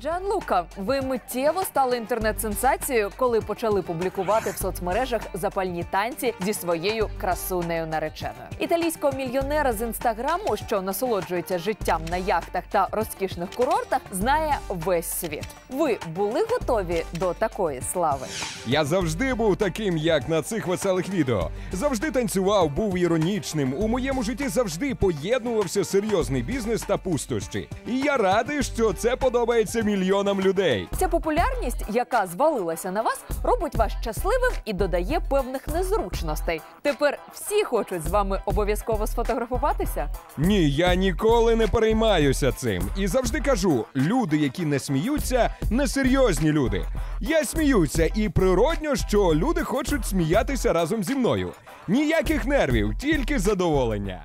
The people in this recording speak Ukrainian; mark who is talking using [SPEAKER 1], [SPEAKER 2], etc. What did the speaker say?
[SPEAKER 1] Джанлука, ви миттєво стали інтернет-сенсацією, коли почали публікувати в соцмережах запальні танці зі своєю красунею нареченою. Італійського мільйонера з інстаграму, що насолоджується життям на яхтах та розкішних курортах, знає весь світ. Ви були готові до такої слави?
[SPEAKER 2] Я завжди був таким, як на цих веселих відео. Завжди танцював, був іронічним. У моєму житті завжди поєднувався серйозний бізнес та пустощі. І я радий, що це подобається мільйонам людей.
[SPEAKER 1] Ця популярність, яка звалилася на вас, робить вас щасливим і додає певних незручностей. Тепер всі хочуть з вами обов'язково сфотографуватися.
[SPEAKER 2] Ні, я ніколи не переймаюся цим. І завжди кажу: люди, які не сміються, несерйозні люди. Я сміюся, і природньо, що люди хочуть сміятися разом зі мною. Ніяких нервів, тільки задоволення.